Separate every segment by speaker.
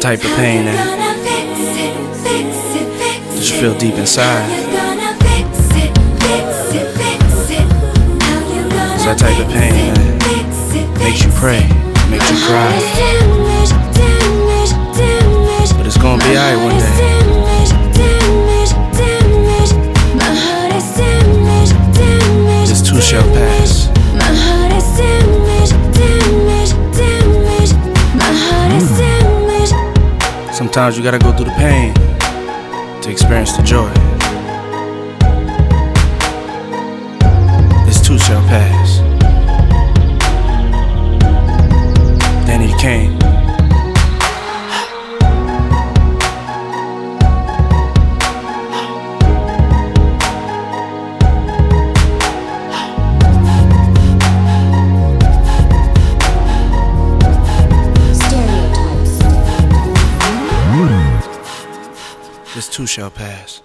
Speaker 1: type of pain that just feel deep inside. It's that type of pain that makes you pray, makes you cry. Sometimes you gotta go through the pain to experience the joy. This too shall pass. Danity Kane.
Speaker 2: Stereotypes.
Speaker 1: Too shall pass.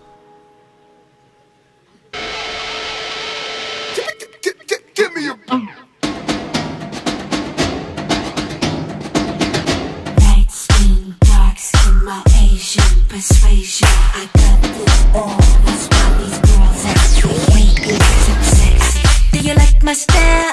Speaker 3: Give me a.
Speaker 4: Light skin, dark skin, my Asian persuasion. I got this all. That's why these girls actually hate me 'cause sexy. Do you like my style?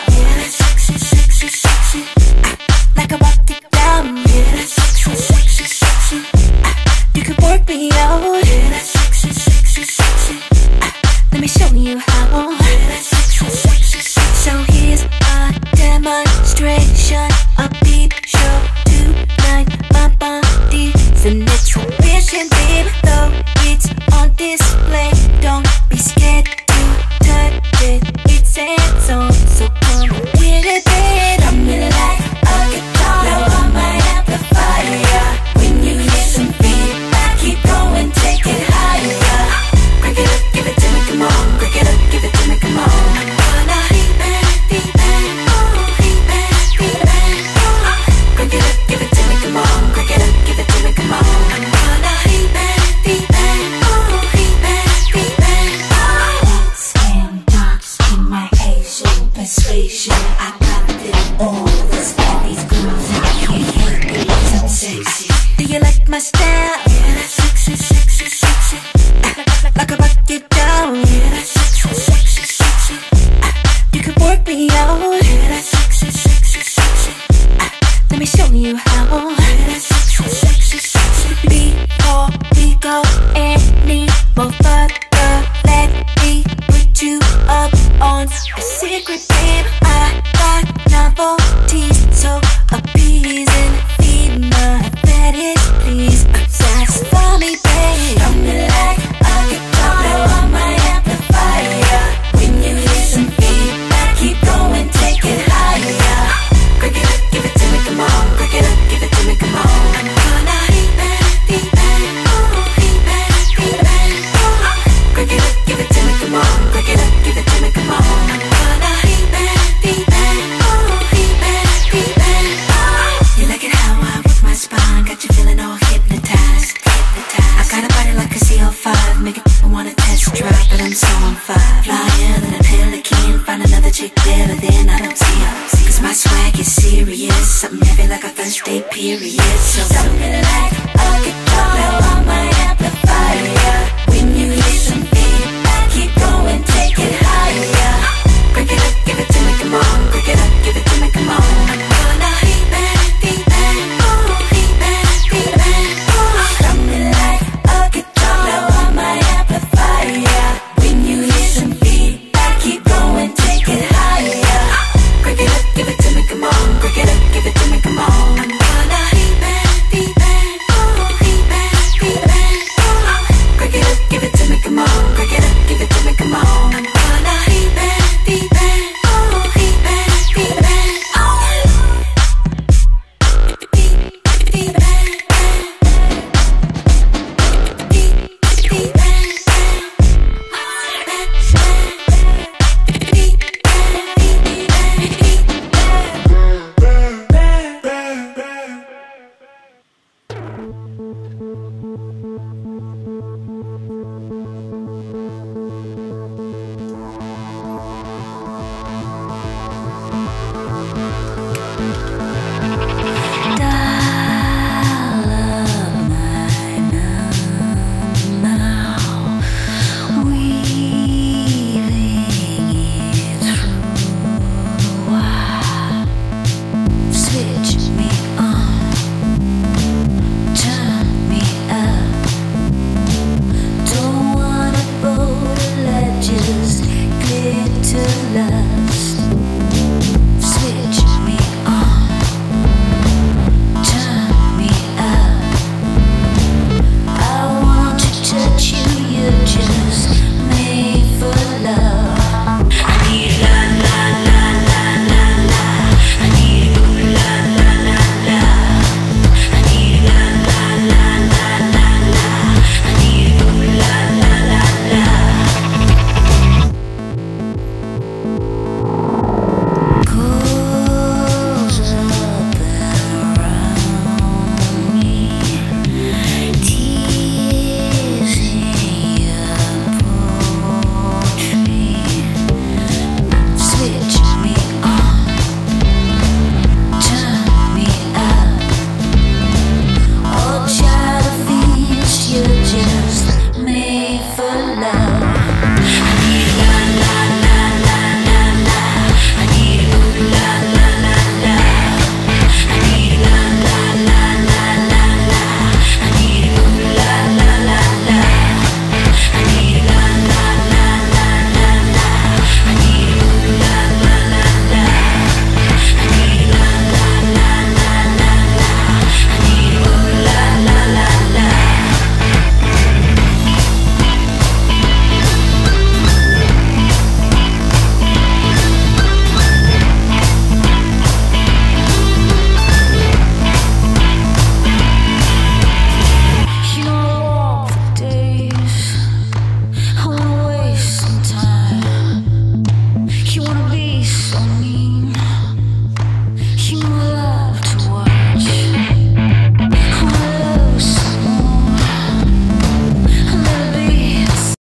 Speaker 4: Do you like my style? Yeah, that's sexy, sexy, sexy. Ah, Like rock it down. Yeah, that's sexy, sexy, sexy. Ah, You can work me out. Yeah, that's sexy, sexy, sexy. Ah, Let me show you how. Yeah, that's sexy, sexy, sexy. Before we go any more further.